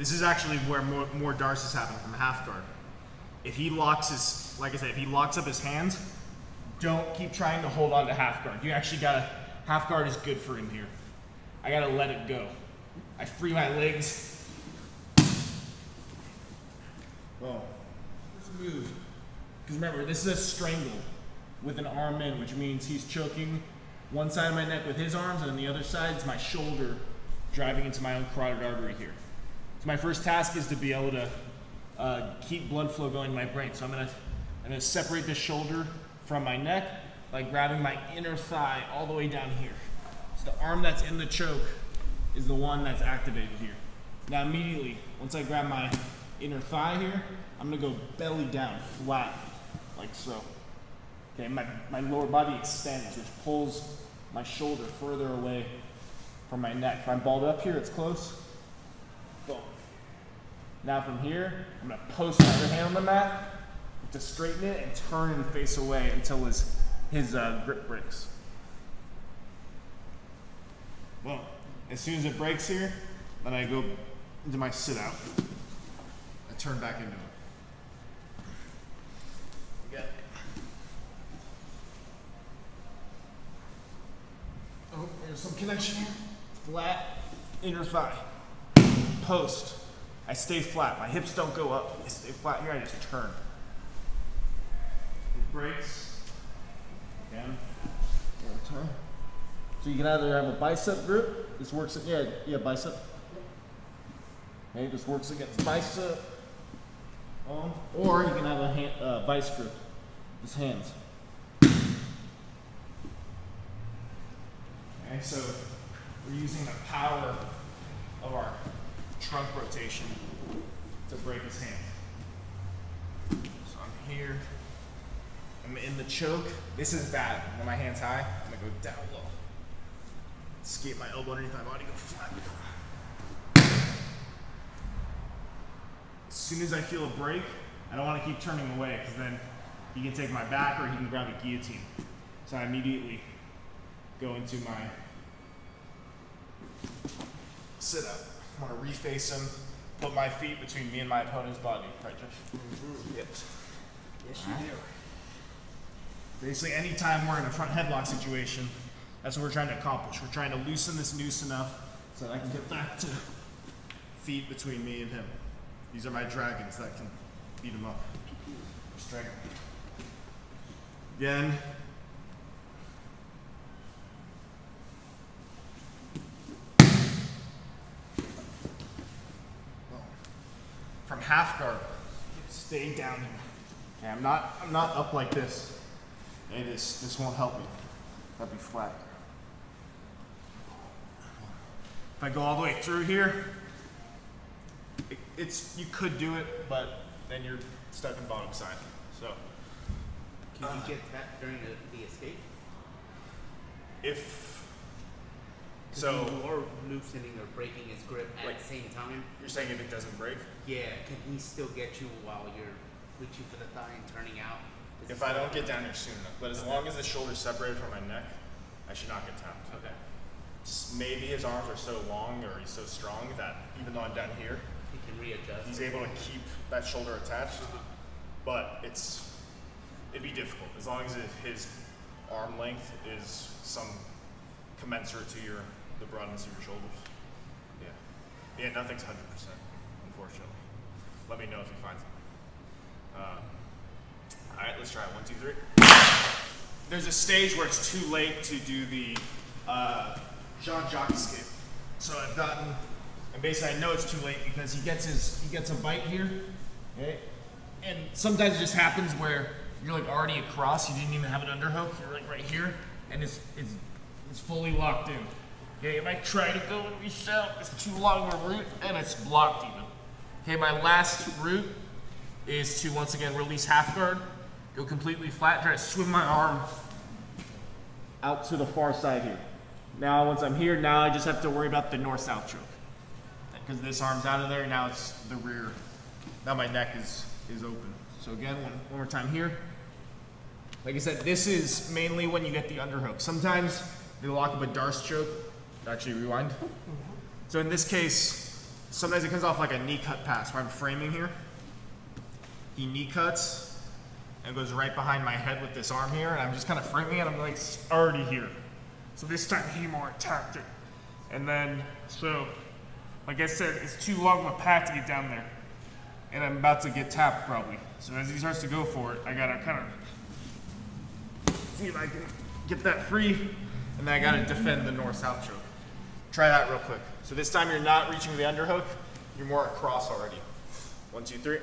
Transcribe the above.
This is actually where more, more is happening from half guard. If he locks his, like I said, if he locks up his hands, don't keep trying to hold on to half guard. You actually gotta, half guard is good for him here. I gotta let it go. I free my legs. Well, let's move. Because remember, this is a strangle with an arm in, which means he's choking one side of my neck with his arms, and then the other side is my shoulder driving into my own carotid artery here. So my first task is to be able to uh, keep blood flow going to my brain. So I'm gonna, I'm gonna separate the shoulder from my neck by grabbing my inner thigh all the way down here. So the arm that's in the choke is the one that's activated here. Now immediately, once I grab my inner thigh here, I'm gonna go belly down, flat, like so. Okay, my, my lower body extends, which pulls my shoulder further away from my neck. If I'm balled up here, it's close. Now from here, I'm gonna post my other hand on the mat to straighten it and turn and face away until his, his uh, grip breaks. Well, as soon as it breaks here, then I go into my sit out. I turn back into it. Oh, there's some connection here. Flat inner thigh. Post. I stay flat. My hips don't go up. I stay flat here. I just turn. It breaks. Again. Turn. So you can either have a bicep grip. This works. Yeah, yeah, bicep. Okay, this works against bicep. Um, or you can have a hand, uh, vice grip. Just hands. Okay, so we're using the power of our trunk rotation to break his hand. So I'm here. I'm in the choke. This is bad. When my hand's high, I'm gonna go down low. Escape my elbow underneath my body, go flat. As soon as I feel a break, I don't want to keep turning away because then he can take my back or he can grab a guillotine. So I immediately go into my sit up. I want to reface him, put my feet between me and my opponent's body. Right, Jeff? Mm-hmm. Yep. Yes, you do. Basically, anytime we're in a front headlock situation, that's what we're trying to accomplish. We're trying to loosen this noose enough so that I can get back to feet between me and him. These are my dragons that can beat him up. Restrain him. Again. From half guard, stay down here. Okay, I'm not I'm not up like this. Okay, this this won't help me. That'd be flat. If I go all the way through here, it, it's you could do it, but then you're stuck in bottom side. So Can you get that during the, the escape? if 'Cause so, Or loosening or breaking his grip at Like- the same time. you're saying if it doesn't break, Yeah, can he still get you while you're reaching for the thigh and turning out? If I don't get down here soon enough, but as long as the shoulder's separated from my neck, I should not get tapped. Okay. Maybe his arms are so long or he's so strong that even though I'm down here, He can readjust. he's able to keep that shoulder attached. Uh-huh. But it's it'd be difficult as long as his arm length is some commensurate to your the broadness of your shoulders. Yeah, yeah, nothing's hundred percent, unfortunately. Let me know if you find something. Um, all right, let's try it. One, two, three. There's a stage where it's too late to do the uh, Jean-Jacques escape. So I've gotten, and basically I know it's too late because he gets his, he gets a bite here, okay? And sometimes it just happens where you're like already across, you didn't even have an underhook, you're like right here, and it's, it's, it's fully locked in. Okay, if I try to go and reset, it's too long of a route, and it's blocked even. Okay, my last route is to once again release half guard, go completely flat, try to swim my arm out to the far side here. Now, once I'm here, now I just have to worry about the north-south choke. Because this arm's out of there, now it's the rear. Now my neck is, is open. So again, one, one more time here. Like I said, this is mainly when you get the underhook. Sometimes they lock up a Darce choke. Actually, rewind. So in this case, sometimes it comes off like a knee cut pass where I'm framing here. He knee cuts and goes right behind my head with this arm here, and I'm just kind of framing it. I'm like already here. So this time he more attacked it. And then, so, like I said, it's too long of a path to get down there. And I'm about to get tapped probably. So as he starts to go for it, I gotta kind of see if I can get that free, and then I gotta defend the north-south choke. Try that real quick. So this time you're not reaching the underhook, you're more across already. One, two, three.